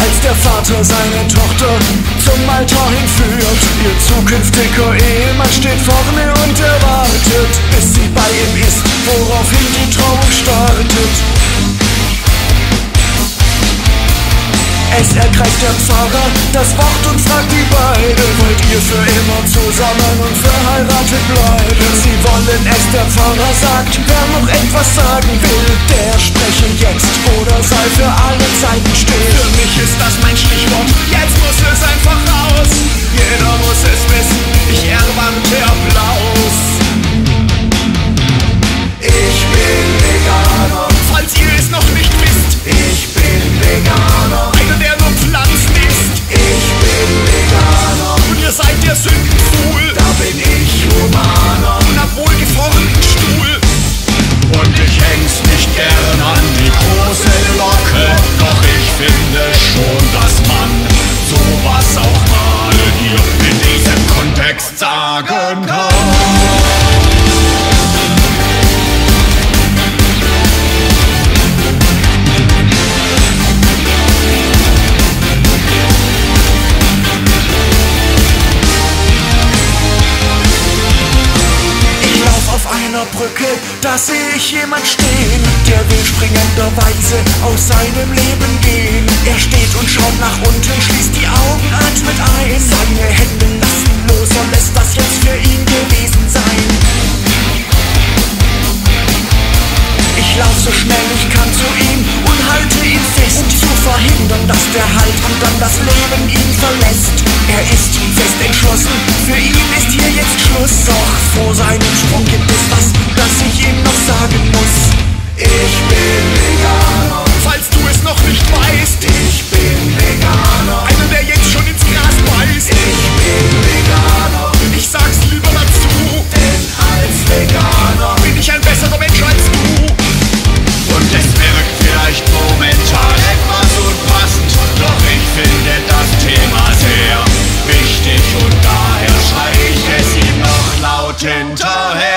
als der Vater seine Tochter zum Altar hinführt. Ihr zukünftiger Ehemann steht vorne und erwartet, bis sie bei ihm ist, woraufhin die Trauung startet. Es ergreift der Pfarrer das Wort und fragt die beiden Wollt ihr für immer zusammen und verheiratet bleiben? Sie wollen es, der Pfarrer sagt. Wer noch etwas sagen will, der spreche jetzt Oder sei für alle Zeiten still. Für mich ist das mein Stichwort, jetzt muss es einfach raus einer Brücke, da seh ich jemand stehen. Der will springenderweise aus seinem Leben gehen. Er steht und schaut nach unten, schließt die Augen, atmet ein. Seine Hände lassen los, er lässt das jetzt für ihn gewesen sein. Ich lauf so schnell ich kann zu ihm und halte ihn fest, um zu verhindern, dass der Halt und dann das Leben ihn verlässt. Er ist fest entschlossen, für ihn ist hier jetzt Schluss. Doch vor seinem Sprung gibt gentle hand.